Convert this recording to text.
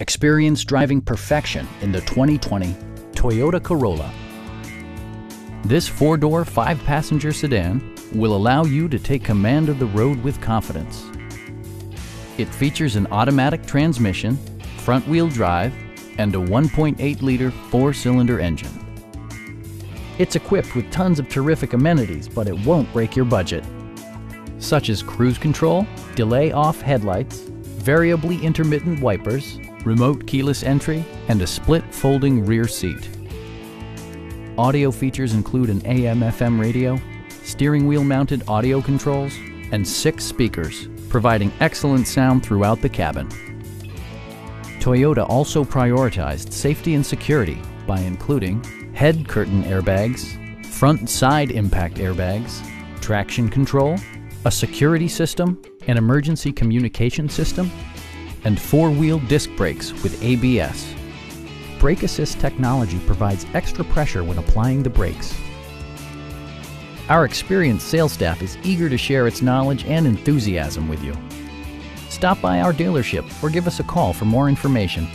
Experience driving perfection in the 2020 Toyota Corolla. This four-door, five-passenger sedan will allow you to take command of the road with confidence. It features an automatic transmission, front-wheel drive, and a 1.8-liter four-cylinder engine. It's equipped with tons of terrific amenities, but it won't break your budget, such as cruise control, delay-off headlights, variably intermittent wipers, remote keyless entry, and a split folding rear seat. Audio features include an AM-FM radio, steering wheel mounted audio controls, and six speakers, providing excellent sound throughout the cabin. Toyota also prioritized safety and security by including head curtain airbags, front side impact airbags, traction control, a security system, an emergency communication system, and four-wheel disc brakes with ABS. Brake Assist technology provides extra pressure when applying the brakes. Our experienced sales staff is eager to share its knowledge and enthusiasm with you. Stop by our dealership or give us a call for more information.